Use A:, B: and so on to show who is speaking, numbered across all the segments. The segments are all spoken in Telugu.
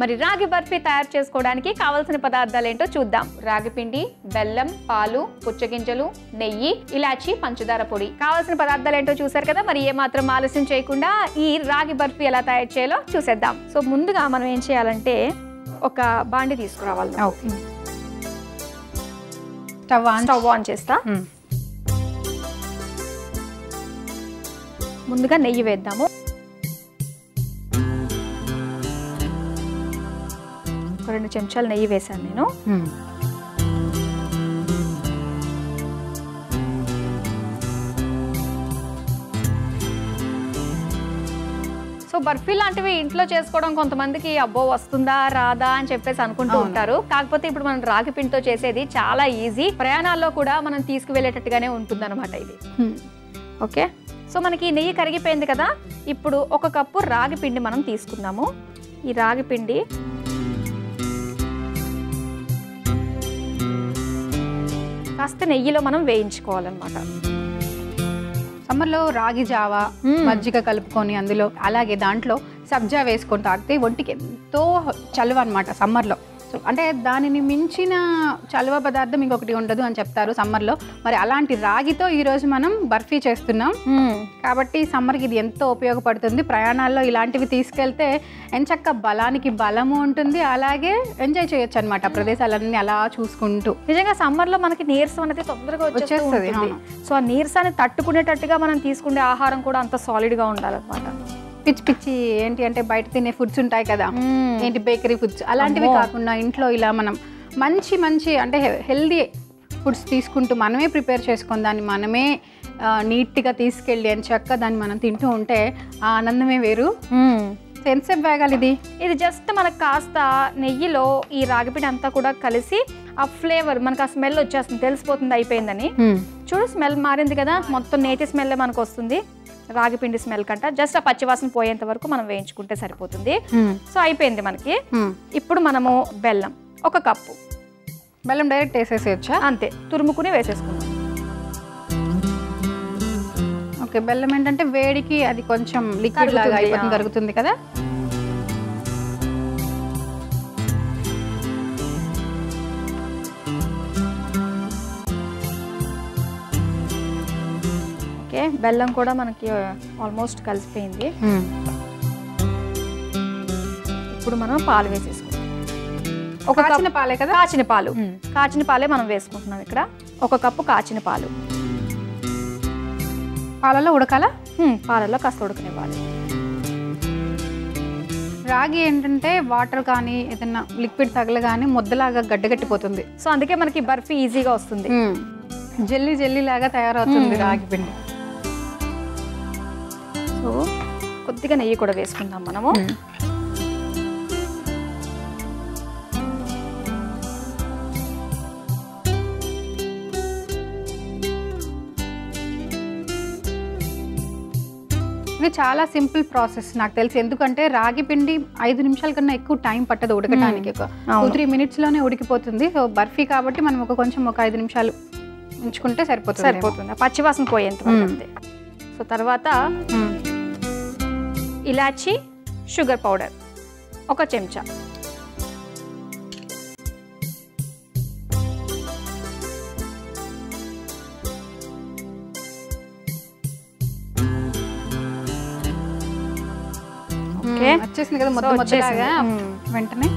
A: మరి రాగి బర్ఫీ తయారు చేసుకోవడానికి కావాల్సిన పదార్థాలు ఏంటో చూద్దాం. రాగి పిండి బెల్లం పాలు పుచ్చగింజలు నెయ్యి ఇలాచి పంచదార పొడి. కావాల్సిన పదార్థాలు ఏంటో చూసారు కదా మరి ఏ మాత్రం ఆలస్యం చేయకుండా ఈ రాగి బర్ఫీ ఎలా తయారు చేయాలో చూసేద్దాం. సో ముందుగా మనం ఏం చేయాలంటే ఒక బాండి తీసుకురావాలి.
B: Okay. Stove on.
A: Stove on చేస్తా. ముందుగా నెయ్యి వేద్దాము. ఒక రెండు చెంచాలు నెయ్యి వేసాను నేను. సో బర్ఫీ లాంటివి ఇంట్లో చేసుకోవడం కొంతమందికి అబ్బో వస్తుందా రాదా? అని చెప్పేసి అనుకుంటూ. ఉంటారు. కాకపోతే ఇప్పుడు మనం రాగి పిండితో చేసేది చాలా ఈజీ. ప్రయాణాల్లో కూడా మనం తీసుకువెళ్ళేటట్టుగానే ఉంటుంది ఇది.
B: మ్మ్.
A: ఓకే. సో మనకి నెయ్యి కరిగిపోయింది కదా ఇప్పుడు ఒక కప్పు రాగి పిండి మనం తీసుకుందాము. ఈ రాగి పిండి కాస్త నెయ్యిలో మనం వేయించుకోవాలన్నమాట
B: సమ్మర్లో రాగి జావా. మజ్జిగ కలుపుకొని అందులో అలాగే దాంట్లో సబ్జా వేసుకొని తాగితే ఒంటికి ఎంతో చలువ అనమాట సమ్మర్లో అంటే దానిని మించిన చలువ పదార్థం ఇంకొకటి ఉండదు అని చెప్తారు సమ్మర్లో. మరి అలాంటి రాగితో ఈరోజు మనం బర్ఫీ చేస్తున్నాం. కాబట్టి సమ్మర్కి ఇది ఎంతో ఉపయోగపడుతుంది. ప్రయాణాల్లో ఇలాంటివి తీసుకెళ్తే ఎంచక్క బలానికి బలము ఉంటుంది. అలాగే ఎంజాయ్ చేయొచ్చు అనమాట ప్రదేశాలన్నీ అలా చూసుకుంటూ.
A: నిజంగా సమ్మర్లో మనకి నీరసం అనేది తొందరగా వచ్చేస్తూ
B: వచ్చేస్తది.
A: సో ఆ నీరసాన్ని తట్టుకునేటట్టుగా మనం తీసుకునే ఆహారం కూడా అంత సాలిడ్గా ఉండాలన్నమాట.
B: పిచ్చి పిచ్చి ఏంటి అంటే బయట తినే ఫుడ్స్ ఉంటాయి కదా. ఏంటి బేకరీ ఫుడ్స్ అలాంటివి. కాకుండా ఇంట్లో ఇలా మనం మంచి మంచి అంటే హెల్దీ ఫుడ్స్ తీసుకుంటూ మనమే ప్రిపేర్ చేసుకొని దాన్ని మనమే నీట్గా తీసుకెళ్ళి అని చక్క దాన్ని మనం తింటూ ఉంటే ఆ ఆనందమే వేరు. ఎంతసేపు వేగాలి ఇది?
A: ఇది జస్ట్ మనకు కాస్త నెయ్యిలో ఈ రాగిపిండి అంతా కూడా కలిసి ఆ ఫ్లేవర్ మనకు ఆ స్మెల్ వచ్చేస్తుంది తెలిసిపోతుంది అయిపోయిందని. చూడు స్మెల్ మారింది కదా. మొత్తం నేతి స్మెల్ మనకు వస్తుంది రాగిపిండి స్మెల్ కంట. జస్ట్ ఆ పచ్చివాసన పోయేంత వరకు మనం వేయించుకుంటే సరిపోతుంది. సో అయిపోయింది మనకి. ఇప్పుడు మనము బెల్లం. ఒక కప్పు.
B: బెల్లం డైరెక్ట్ వేసేసేయచ్చా?
A: అంతే. తురుముకుని వేసేసుకుందాం.
B: ఓకే బెల్లం ఏంటంటే వేడికి అది కొంచెం లిక్విడ్ లాగా అయిపోతుంది
A: ఆ.
B: కరుగుతుంది కదా?
A: బెల్లం కూడా మనకి ఆల్మోస్ట్ కలిసిపోయింది. ఇప్పుడు మనం పాలు వేసేసుకుందాం. ఒక
B: కాచిన పాలే కదా?
A: కాచిన పాలు. కాచిన పాలే మనం వేసుకుంటున్నాం ఇక్కడ. ఒక కప్పు కాచిన పాలు.
B: పాలలో ఉడకాలా?
A: హ్మ్, పాలల్లో కాస్త ఉడకనివ్వాలి.
B: రాగి ఏంటంటే వాటర్ కానీ ఏదైనా లిక్విడ్ తగలగానే ముద్దలాగా గడ్డగట్టిపోతుంది.
A: సో అందుకే మనకి బర్ఫీ ఈజీగా వస్తుంది.
B: జెల్లీ జెల్లీ లాగా తయారవుతుంది రాగి పిండి.
A: సో కొద్దిగా నెయ్యి కూడా వేసుకుందాం మనము.
B: ఇది చాలా సింపుల్ ప్రాసెస్ నాకు తెలిసి. ఎందుకంటే రాగి పిండి ఐదు నిమిషాల కన్నా ఎక్కువ టైం పట్టదు ఉడకడానికి ఒక టూ. త్రీ మినిట్స్లోనే ఉడికిపోతుంది. సో బర్ఫీ కాబట్టి మనం ఒక కొంచెం ఒక ఐదు నిమిషాలు ఉంచుకుంటే సరిపోతుంది.
A: సరిపోతుంది. పచ్చివాసన పోయేంత సో తర్వాత ఇలాచి షుగర్ పౌడర్ ఒక చెంచా. ఓకే.
B: వచ్చేసింది కదా
A: వచ్చేసింది. మ్మ్.
B: వెంటనే.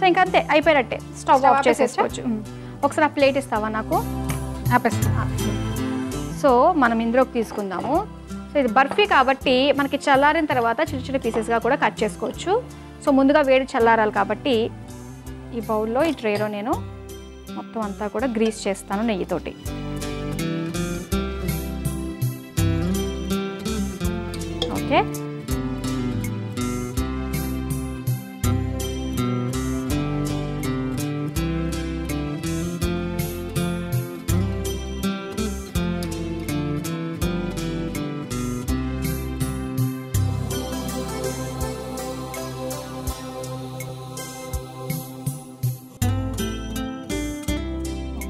A: సో ఇంకా అంతే అయిపోయినట్టే. స్టవ్ ఆఫ్ చేసేసుకోవచ్చు. ఒకసారి ఆ ప్లేట్ ఇస్తావా నాకు?
B: ఆపేస్తాం.
A: సో మనం ఇందులోకి తీసుకుందాము. సో ఇది బర్ఫీ కాబట్టి మనకి చల్లారిన తర్వాత చిన్న చిన్న పీసెస్గా కూడా కట్ చేసుకోవచ్చు. సో ముందుగా వేడి చల్లారాలి కాబట్టి ఈ బౌల్లో ఈ ట్రేలో నేను మొత్తం అంతా కూడా గ్రీస్ చేస్తాను నెయ్యితోటి. Okay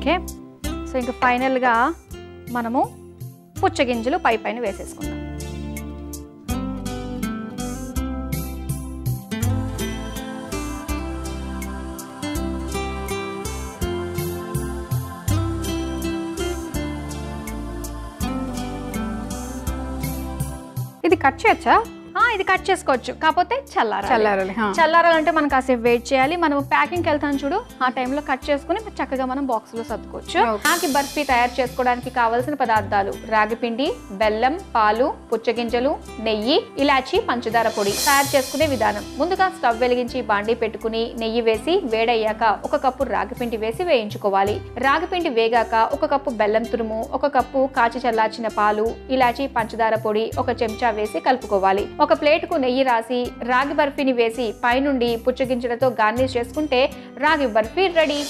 A: okay? సో ఇంకా ఫైనల్గా మనము పుచ్చగింజలు పై పైన వేసేసుకుందాం.
B: ఇది కట్ చేయొచ్చా?
A: ఇది కట్ చేసుకోవచ్చు. కాకపోతే చల్లారా
B: చల్లారాలి హా.
A: చల్లారాలంటే మనం కాసేపు వెయిట్ చేయాలి. మనం ప్యాకింగ్కి వెళ్తాం చూడు ఆ టైంలో కట్ చేసుకుని చక్కగా మనం బాక్స్లో సర్దుకోవచ్చు.
B: Okay.
A: రాగి బర్ఫీ తయారు చేసుకోవడానికి కావలసిన పదార్థాలు రాగి పిండి బెల్లం పాలు పుచ్చగింజలు నెయ్యి ఇలాచి పంచదార పొడి తయారు చేసుకునే విధానం. ముందుగా స్టవ్ వెలిగించి బాండీ పెట్టుకుని నెయ్యి వేసి వేడయ్యాక ఒక కప్పు రాగి పిండి వేసి వేయించుకోవాలి. రాగి పిండి వేగాక ఒక కప్పు బెల్లం తురుము ఒక కప్పు కాచి చల్లార్చిన పాలు ఇలాచి పంచదార పొడి ఒక చెంచా వేసి కలుపుకోవాలి. ఒక ప్లేట్కు నెయ్యి రాసి రాగి బర్ఫీని వేసి పైనుండి పుచ్చగింజలతో గార్నిష్ చేసుకుంటే రాగి బర్ఫీ రెడీ.